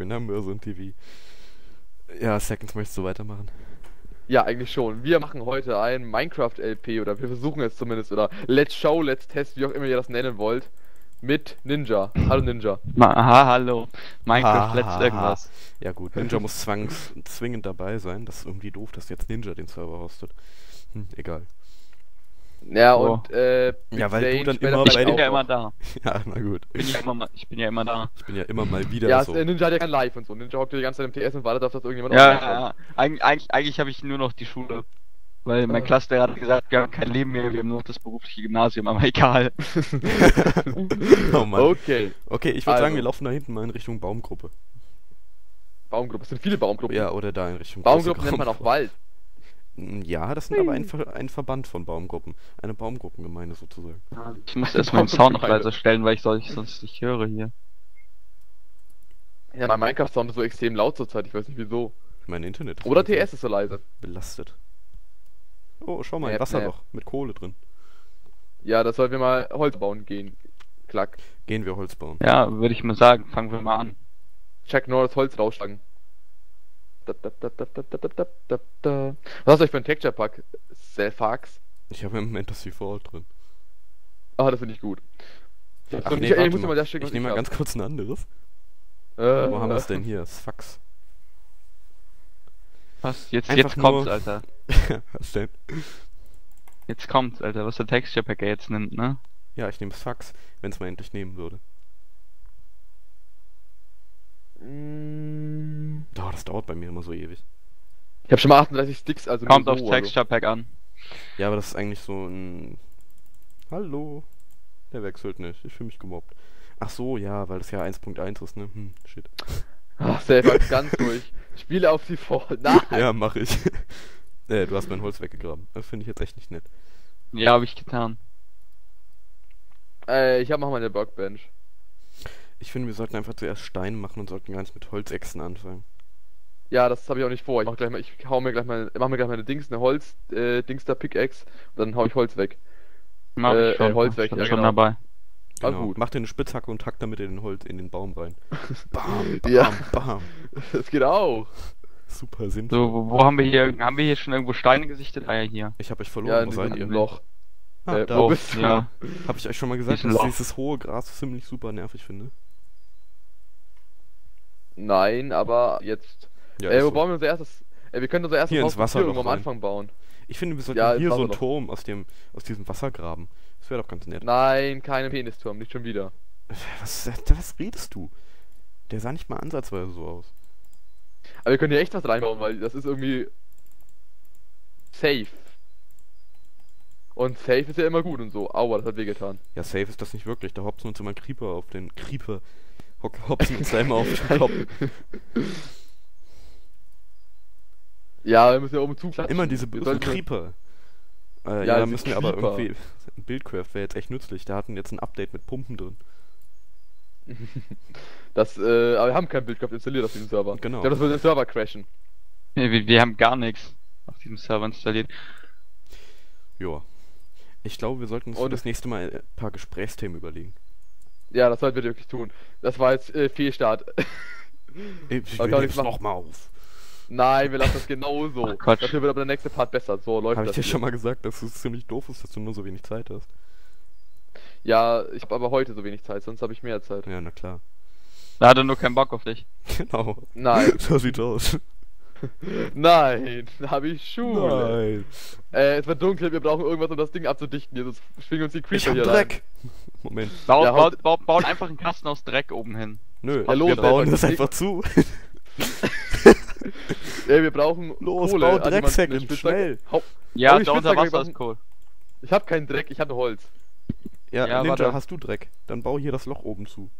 your numbers on TV. Ja, Seconds, möchtest du weitermachen? Ja, eigentlich schon. Wir machen heute ein Minecraft-LP oder wir versuchen es zumindest oder Let's Show, Let's Test, wie auch immer ihr das nennen wollt, mit Ninja. Hallo Ninja. Aha, hallo. Minecraft, Ha, let's ha, irgendwas. Ja gut, Ninja muss zwangs zwingend dabei sein. Das ist irgendwie doof, dass jetzt Ninja den Server hostet. Hm, egal. Ja, Oh. und äh, Ja, weil du dann immer Ich bin ja immer da. Ja, na gut. Ich bin ja immer, ich bin ja immer da. Ich bin ja immer mal wieder Ja, so. äh, Ninja hat ja kein Live und so. Ninja hockt ja die ganze Zeit im TS und wartet auf, dass irgendjemand Ja, ja, ja. Eig eigentlich, eigentlich habe ich nur noch die Schule. Weil mein. Klasslehrer hat gesagt, wir haben kein Leben mehr, wir haben nur noch das berufliche Gymnasium, aber egal. oh Mann. Okay. Okay, ich würde sagen, Also. wir laufen da hinten mal in Richtung Baumgruppe. Baumgruppe. Es sind viele Baumgruppen. Ja, oder da in Richtung große Baumgruppen nennt man auch Baumgruppe. Wald. Ja, das sind aber ein, Ver ein Verband von Baumgruppen. Eine Baumgruppengemeinde sozusagen. Ich muss erst meinen Sound noch leiser stellen, weil ich soll, ich sonst nicht höre hier. Ja, mein Minecraft-Sound ist so extrem laut zurzeit. Ich weiß nicht wieso. Mein Internet ist Oder TS ist so leise. belastet. Oh, schau mal, ein Wasserloch mit Kohle drin. Ja, da sollten wir mal Holz bauen gehen. Klack. Gehen wir Holz bauen. Ja, würde ich mal sagen, fangen wir mal an. Chuck Norris Holz rausschlagen. Was hast du euch für ein Texture Pack? Selfax? Ich habe im Moment das Default drin. Ah, das finde ich gut. Ach, nee, ich, ich muss mal. mal das schicken, Ich nehme mal ganz kurz ein anderes. Äh, Wo haben wir es denn hier? Das Fax. Was? Jetzt, Einfach jetzt kommt's, nur- Alter. Was denn? Jetzt kommt's, Alter, was der Texture Packer jetzt nimmt, ne? Ja, ich nehme das Fax, wenn es mal endlich nehmen würde. Mm, Oh, das dauert bei mir immer so ewig. Ich habe schon mal 38 Sticks, also Kommt so, also. Texture Pack an. Ja, aber das ist eigentlich so ein. Hallo. Der wechselt nicht. Ich fühle mich gemobbt. Ach so, ja, weil das ja 1.1 ist, ne? Hm, shit. Ach, Selfax, ganz ruhig. Spiele auf die Vor... Nein! Ja, mach ich. äh, du hast mein Holz weggegraben. Das finde ich jetzt echt nicht nett. Ja, habe ich getan. Äh, ich habe noch mal eine Workbench. Ich finde, wir sollten einfach zuerst Stein machen und sollten gar nicht mit Holzechsen anfangen. Ja, das habe ich auch nicht vor. Ich mach gleich mal, ich hau mir gleich mal, mach mir gleich meine Dings, eine Holz, äh, Dings da Pickaxe und dann hau ich Holz weg. Mach Äh, ich schon. äh, Holz hab weg, ich ja, schon genau. dabei. Ah, Genau. gut. Mach dir eine Spitzhacke und hack damit in den Holz in den Baum rein. Bam, bam, Ja. bam. Das geht auch. Super sinnvoll. So, wo, wo haben wir hier, haben wir hier schon irgendwo Steine gesichtet? Ah ja, hier. Ich habe euch Ja, verloren. in Wo seid ihr? Loch. Ah, Äh, da. wo bist du? Ja. Habe ich euch schon mal gesagt, dass ich dieses hohe Gras ziemlich super nervig finde? Nein, aber jetzt. Ja, ist wo so. bauen wir unser erstes. Äh, wir können unser erstes Hier Haus ins Wasser irgendwo am. Anfang bauen. Ich finde, wir sollten Ja, hier so einen Wasser Turm aus dem aus diesem Wasser graben. Das wäre doch ganz nett. Nein, keinen Penisturm, nicht schon wieder. Was, was redest du? Der sah nicht mal ansatzweise so aus. Aber wir können hier echt was reinbauen, weil das ist irgendwie. Safe. Und safe ist ja immer gut und so. Aua, das hat wehgetan. Ja, safe ist das nicht wirklich. Da hopsen uns immer Creeper auf den Creeper. Hopsen uns da immer auf den Kopf. Ja, wir müssen ja oben zuklatschen. Immer diese bösen Creeper. Äh, Ja, ja, da müssen wir aber irgendwie. Buildcraft wäre jetzt echt nützlich. Da hatten jetzt ein Update mit Pumpen drin. Das, äh, aber wir haben kein Bildkraft installiert auf diesem Server. Genau. Ich glaube, das würde den Server crashen. Nee, wir, wir haben gar nichts auf diesem Server installiert. Joa. Ich glaube, wir sollten uns für Und- das nächste Mal ein paar Gesprächsthemen überlegen. Ja, das sollten wir wirklich tun. Das war jetzt äh, Fehlstart. Ich ich jetzt machen. noch mal auf. Nein, wir lassen das genau so. Ach, Quatsch. Dafür wird aber der nächste Part besser. So läuft Habe ich das. dir hier. schon mal gesagt, dass es ziemlich doof ist, dass du nur so wenig Zeit hast? Ja, ich habe aber heute so wenig Zeit, sonst habe ich mehr Zeit. Ja, na klar. Da hat er nur keinen Bock auf dich. Genau. Nein, So sieht's aus. nein, da habe ich Schule. Nein. Äh, es wird dunkel, wir brauchen irgendwas, um das Ding abzudichten. Hier, sonst schwingen uns die Creeper Ich hab hier Dreck. Moment. Baut, Ja, baut, baut, baut einfach einen Kasten aus Dreck oben hin. Nö, Ja, los, wir bauen das einfach zu. Äh, wir brauchen Los, Kohle. bau jemand Drecksäcke, schnell. Hau- Ja, da unter Wasser ist machen- Kohl. Ich habe keinen Dreck, ich habe Holz. Ja, Ja, Ninja, warte. hast du Dreck? Dann bau hier das Loch oben zu.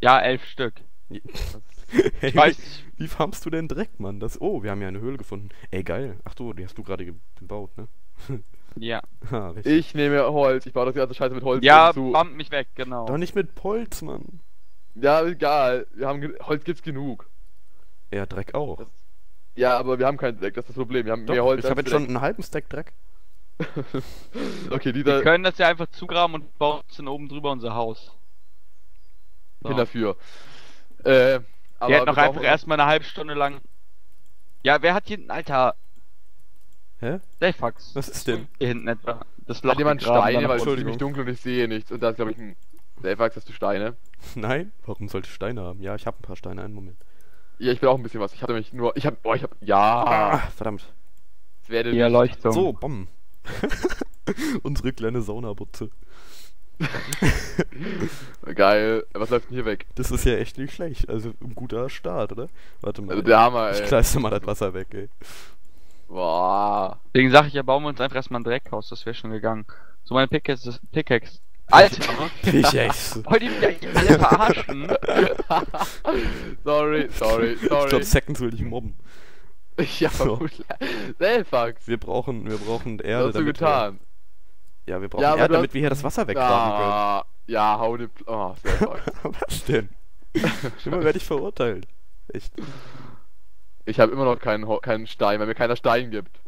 Ja, elf Stück. Hey, Ich weiß. Wie farmst du denn Dreck, Mann? Das, oh, wir haben ja eine Höhle gefunden. Ey, geil. Ach so, die hast du gerade ge- gebaut, ne? Ja. Ha, richtig. Ich nehme Holz, ich baue das ganze Scheiße mit Holz Ja, zu. bammt mich weg, genau. Doch nicht mit Polz, Mann. Ja, egal. Wir haben Holz gibt's genug. Ja, Dreck auch. Das- Ja, aber wir haben keinen Dreck, das ist das Problem. Wir haben Doch, mehr Holz ich habe jetzt schon einen halben Stack Dreck. Okay, die Wir da können das ja einfach zugraben und bauen uns dann oben drüber unser Haus. bin dafür. Äh, Aber Wir hätten wir noch einfach erstmal eine halbe Stunde lang. Ja, wer hat hier hinten, Alter? Hä? Dayfax. Was ist denn? Hier hinten etwa. Das Loch Hat jemand Steine, weil es ist ziemlich dunkel und ich sehe nichts. Und da ist, glaube ich, ein. Selfax, hast du Steine? Nein? Warum sollte ich Steine haben? Ja, ich habe ein paar Steine, einen Moment. Ja, ich will auch ein bisschen was. Ich hatte nämlich nur. Ich hab. Boah, ich hab. Ja! Ah, verdammt. Es werde Die. Erleuchtung. So, Bomben. Unsere kleine Saunabutze. Geil. Was läuft denn hier weg? Das ist ja echt nicht schlecht. Also ein guter Start, oder? Warte mal. Also der Hammer, ich ey. kleiste mal das Wasser weg, ey. Boah. Deswegen sag ich ja, bauen wir uns einfach erstmal ein Dreckhaus, das wäre schon gegangen. So meine Pickaxe. Pickaxe. Alter! Pickaxe. Wollt ihr mich eigentlich alle verarschen? sorry, sorry, Ich sorry. glaube, Seconds will dich mobben. ja, So. gut. Selfax. Wir brauchen, wir brauchen Was Erde, hast du getan? wir... Ja, wir brauchen Ja, Erde, damit wir hier das Wasser weggraben können. Ah, ja, hau den. Pl- Oh, Selfax. Was denn? Immer werde ich verurteilt. Echt. ich habe immer noch keinen, Ho- keinen Stein, weil mir keiner Stein gibt.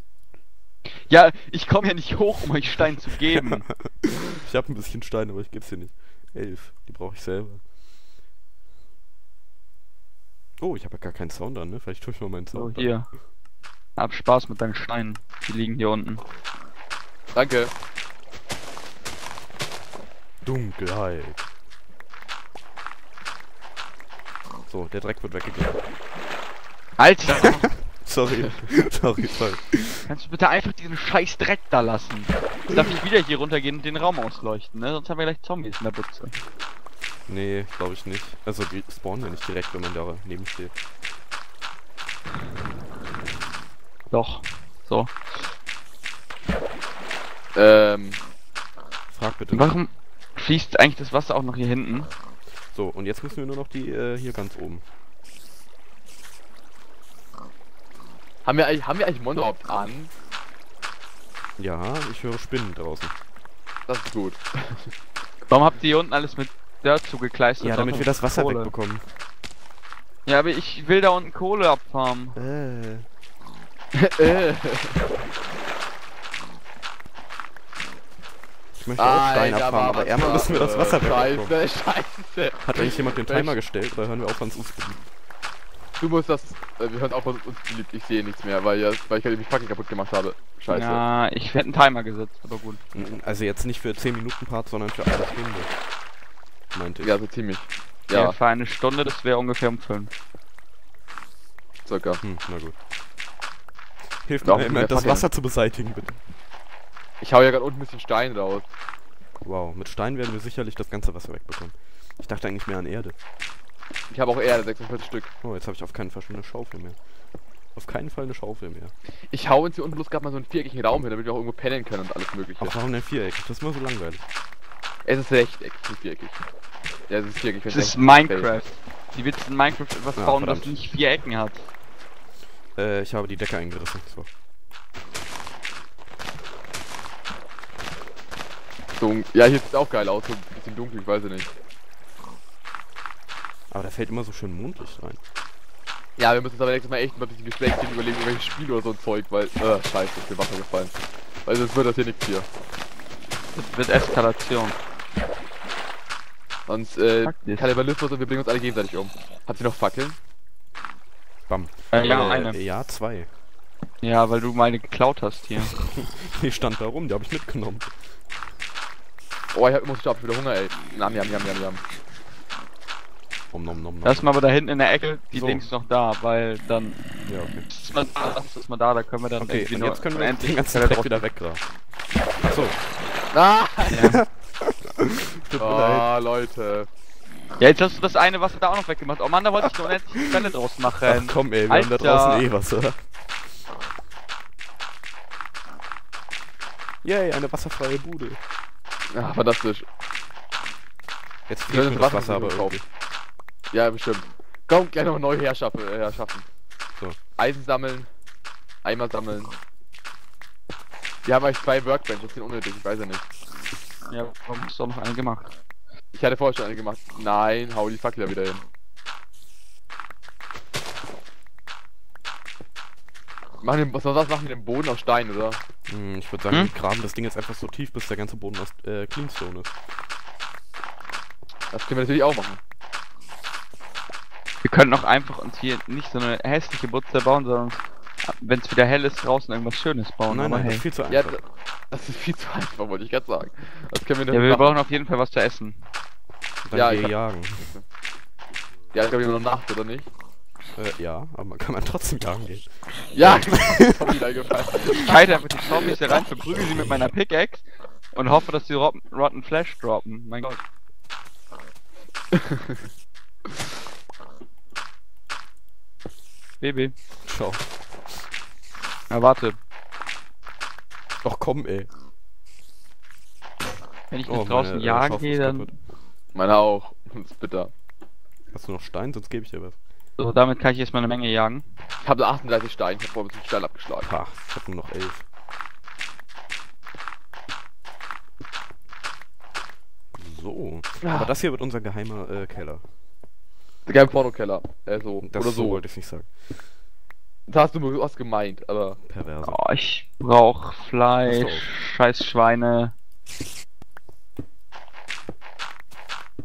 Ja, ich komme ja nicht hoch, um euch Stein zu geben. Ich habe ein bisschen Steine, aber ich geb's dir nicht. Elf. Die brauche ich selber. Oh, ich habe ja gar keinen Sound an, ne? Vielleicht tue ich mal meinen So, Sound an. hier. Hab Spaß mit deinen Steinen. Die liegen hier unten. Danke. Dunkelheit. So, der Dreck wird weggegeben. Alter! Sorry. sorry, sorry. Kannst du bitte einfach diesen scheiß Dreck da lassen? Jetzt darf ich wieder hier runtergehen und den Raum ausleuchten, ne? Sonst haben wir gleich Zombies in der Butze. Nee, glaube ich nicht. Also die spawnen ja nicht direkt, wenn man da neben steht. Doch. So. Ähm, Frag bitte. Warum fließt eigentlich das Wasser auch noch hier hinten? So, und jetzt müssen wir nur noch die äh, hier ganz oben. Haben wir eigentlich, haben wir eigentlich Mon überhaupt an? Ja, ich höre Spinnen draußen. Das ist gut. Warum habt ihr hier unten alles mit Dirt zugekleistert? Ja, damit wir das Wasser Kohle? wegbekommen. Ja, aber ich will da unten Kohle abfarmen. Äh. äh, Ich möchte auch Stein Alter, abfahren, aber erstmal müssen wir das Wasser wegbekommen. Scheiße, scheiße. Hat eigentlich jemand den Timer gestellt oder hören wir auf ans Usbudden? Du musst das. Äh, wir hören auf, was uns beliebt. Ich sehe nichts mehr, weil, ja, weil ich gerade die Fackel kaputt gemacht habe. Scheiße. Ja, ich hätte einen Timer gesetzt, aber gut. Also jetzt nicht für 10 Minuten Part, sondern für eine Stunde. Meinte ich. Ja, so ziemlich. Ja. Ja, für eine Stunde, das wäre ungefähr um fünf. circa. Hm, na gut. Hilf Warum mir immer, das? Wasser zu beseitigen, bitte. Ich hau ja gerade unten ein bisschen Stein raus. Wow, mit Stein werden wir sicherlich das ganze Wasser wegbekommen. Ich dachte eigentlich mehr an Erde. Ich habe auch Erde, 46 Stück. Oh, jetzt habe ich auf keinen Fall schon eine Schaufel mehr. Auf keinen Fall eine Schaufel mehr. Ich hau uns hier unten bloß gerade mal so einen viereckigen Raum hin, damit wir auch irgendwo pennen können und alles mögliche. Ach, warum denn Viereck? Das ist immer so langweilig. Es ist rechteckig, nicht viereckig. Ja, es ist viereckig. Das wenn ist es Minecraft. Wie willst du in Minecraft etwas Ah, bauen, das verdammt. nicht vier Ecken hat? Äh, ich habe die Decke eingerissen. So. So, ja, hier sieht es auch geil aus, so ein bisschen dunkel, ich weiß ja nicht. Aber da fällt immer so schön Mondlicht rein. Ja, wir müssen uns aber nächstes Mal echt mal ein bisschen Gespräch gehen, überlegen, irgendwelche Spiele oder so ein Zeug, weil, äh, scheiße, ist mir Wasser gefallen. Weil sonst wird das hier nichts hier. Das wird Eskalation. Sonst, äh. Kannibalismus und wir bringen uns alle gegenseitig um. Habt ihr noch Fackeln? Bam. Äh, ja, äh, eine. Ja, zwei. Ja, weil du meine geklaut hast hier. Die stand da rum, die habe ich mitgenommen. Oh, ich hab immer so stark wieder Hunger, ey. Nam, jam, jam, jam, jam. Om nom nom nom. Lass mal aber da hinten in der Ecke die So. Dings noch da, weil dann Ja, okay. ist mal da, lass das mal da, da können wir dann Okay, und jetzt können wir endlich den ganzen Dreck wieder weggraben. Achso, Ah! tut leid. Oh, Leute. Ja, jetzt hast du das eine Wasser da auch noch weggemacht. Oh Mann, da wollte ich eine unendliche Quelle draus Ach machen. komm ey, wir haben da Alter. draußen eh Wasser. Yay, eine wasserfreie Bude. Ja, fantastisch. Jetzt fehlt das Wasser Wasser aber irgendwie. Ja, bestimmt. Komm, gleich noch neu herschaffen. Äh, herschaffen. So. Eisen sammeln. Eimer sammeln. Wir haben eigentlich zwei Workbenches, das sind unnötig, ich weiß ja nicht. Ja, warum hast du auch noch eine gemacht? Ich hatte vorher schon eine gemacht. Nein, hau die Fackel da wieder hin. Machen den, was, was machen wir den Boden aus Stein, oder? Hm, ich würde sagen, Hm? wir graben das Ding jetzt einfach so tief, bis der ganze Boden aus äh, Cleanstone ist. Das können wir natürlich auch machen. Wir können auch einfach uns hier nicht so eine hässliche Butze bauen, sondern wenn es wieder hell ist, draußen irgendwas Schönes bauen. nein, nein, das hey. ist viel zu Ja, einfach. d- das ist viel zu einfach, wollte ich gerade sagen. Das können wir Ja, nicht wir machen. brauchen auf jeden Fall was zu essen. Dann ja, ich hab- jagen. Ja, ich glaube, nur noch Nacht, oder nicht? Äh, ja, aber man kann man trotzdem jagen gehen. Ja, ist mir wieder eingefallen. Ich halte einfach die Zombies hier rein, verprügel sie mit meiner Pickaxe und hoffe, dass die Rotten, Rotten Flash droppen. Mein Gott. Baby. Ciao. Na warte, Ach komm, ey. wenn ich Oh, nicht draußen meine, äh, jagen gehe, dann. Meiner auch. Das ist bitter. Hast du noch Stein? Sonst gebe ich dir was. So, damit kann ich erstmal eine Menge jagen. Ich habe 38 Steine, ich habe vorhin ein bisschen Stein abgeschlagen. Pah, ich hab nur noch elf. So. Ah. Aber das hier wird unser geheimer äh, Keller. Der geile Pornokeller. Äh, so. Das oder so so. wollte ich nicht sagen. Da hast du was gemeint, aber. Perverse. Oh, ich brauch Fleisch, scheiß Schweine.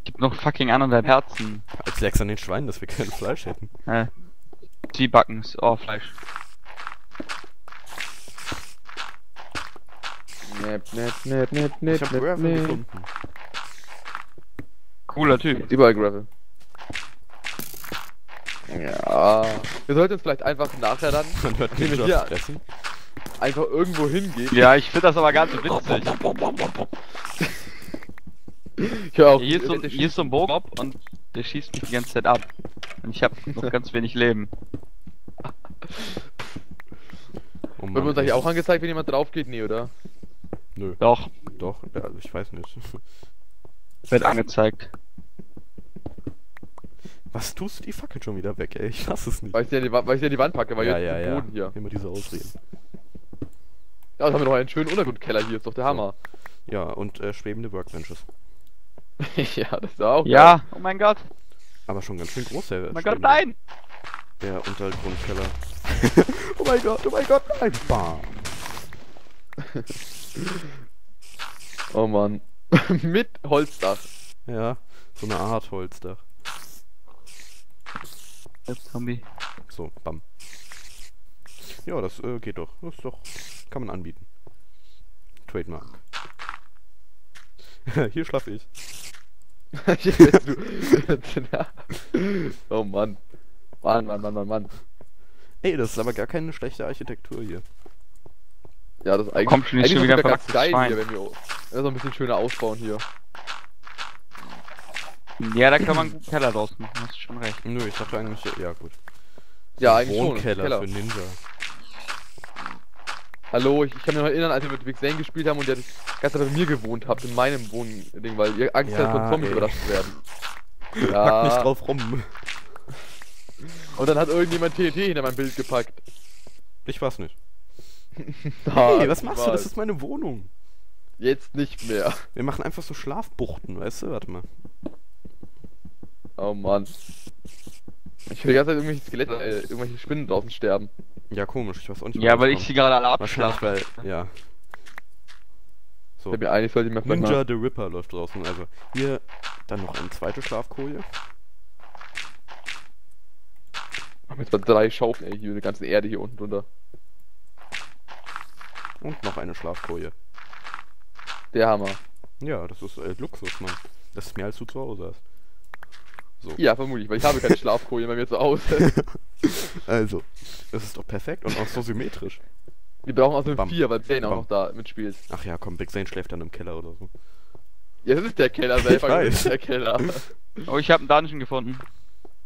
Gib noch fucking anderthalb Herzen. Als lägst an den Schweinen, dass wir kein Fleisch hätten. Äh, ist, oh, Fleisch. Nep, nep, nep, nep, nep, Ich hab nep, Gravel nep. gefunden. Cooler Typ. Überall Gravel. Ja. Wir sollten uns vielleicht einfach nachher dann Man hört Ninjas hier- fressen. einfach irgendwo hingehen. Ja, ich finde das aber nicht witzig. Ich hör auf. Hier ist, so, hier ist so ein Bogenop und der schießt mich die ganze Zeit ab. Und ich habe noch ganz wenig Leben. Oh Wird uns eigentlich auch angezeigt, wenn jemand drauf geht? Nee, oder? Nö, Doch, doch, ja, also ich weiß nicht. wird angezeigt. Was tust du die Fackel schon wieder weg, ey? Ich lass es nicht. Weil ich die an die, weil ich die an die Wand packe, weil ja, jetzt ja, den ja. Boden hier. Immer diese Ausreden. Ja, dann haben wir noch einen schönen Untergrundkeller hier, ist doch der Hammer. Ja, und äh, schwebende Workbenches. ja, das ist auch. Ja, oh mein Gott. Aber schon ganz schön groß, der Oh mein Gott, nein! Der Untergrundkeller. oh mein Gott, oh mein Gott, nein! Bam! Oh Mann. Mit Holzdach. Ja, so eine Art Holzdach. Zombie. So, bam. Ja, das äh, geht doch. Das ist doch. Kann man anbieten. Trademark. Hier schlafe ich. oh Mann. Mann, Mann, Mann, Mann, Mann. Ey, das ist aber gar keine schlechte Architektur hier. Ja, das ist eigentlich. Kommt schon nicht eigentlich schon wieder ganz geil hier, wenn wir das ein bisschen schöner ausbauen hier. Ja, da kann man einen guten Keller draus machen, hast du schon recht. Nö, ich dachte eigentlich. Ja, gut. Ja, eigentlich schon. Wohnkeller Keller. für Ninja. Hallo, ich, ich kann mich noch erinnern, als wir mit Big Zane gespielt haben und ihr ganz bei mir gewohnt habt, in meinem Wohnding, weil ihr Angst Ja, hattet, von Zombies überrascht zu werden. Pack nicht Ja, drauf rum. und dann hat irgendjemand TNT hinter mein Bild gepackt. Ich weiß nicht. Hey, was machst du? Das ist meine Wohnung. Jetzt nicht mehr. Wir machen einfach so Schlafbuchten, weißt du? Warte mal. Oh Mann. Ich will die ganze Zeit irgendwelche Skelette, äh, irgendwelche Spinnen draußen sterben. Ja, komisch, ich weiß auch nicht. Ja, weil ich sie gerade alle abschlafe. weil. Ja. So. Ich mir eigentlich sollte ich mir vielleicht Ninja mal... the Ripper läuft draußen. Also hier dann noch eine zweite Schlafkoje. Machen jetzt mal drei Schaufeln, ey, hier eine ganze Erde hier unten drunter. Und noch eine Schlafkoje. Der Hammer. Ja, das ist äh, Luxus, Mann. Das ist mehr als du zu Hause hast. So. Ja, vermutlich, weil ich habe keine Schlafkohle bei mir zu Hause. Also, das ist doch perfekt und auch so symmetrisch. Wir brauchen außerdem Bam. vier, weil Zane auch noch da mitspielt. Ach ja, komm, Big Zane schläft dann im Keller oder so. Ja, das ist der Keller selber. Ich weiß. das ist der Keller. Oh, ich habe einen Dungeon gefunden.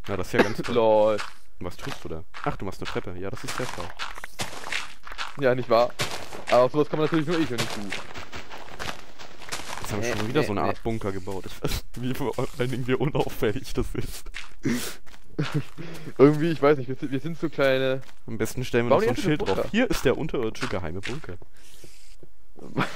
Ja, das ist ja ganz toll. Lol. Was tust du da? Ach, du machst eine Treppe. Ja, das ist sehr schlau. Ja, nicht wahr? Aber auf sowas kann man natürlich nur ich und nicht du. Jetzt haben wir schon wieder so eine. Art Bunker gebaut. Ich weiß nicht, wie vor allen Dingen wie unauffällig das ist. Irgendwie, ich weiß nicht, wir sind, wir sind so kleine. Am besten stellen wir noch so ein Schild drauf. Hier ist der unterirdische geheime Bunker.